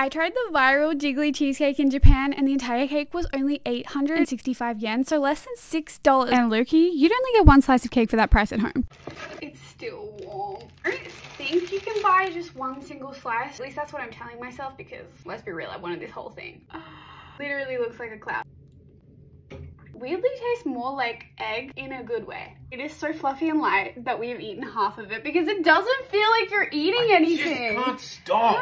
I tried the viral Jiggly cheesecake in Japan and the entire cake was only 865 yen, so less than $6. And lowkey, you'd only get one slice of cake for that price at home. It's still warm. I don't think you can buy just one single slice. At least that's what I'm telling myself because let's be real, I wanted this whole thing. Literally looks like a cloud. Weirdly tastes more like egg in a good way. It is so fluffy and light that we have eaten half of it because it doesn't feel like you're eating anything. Just can't stop.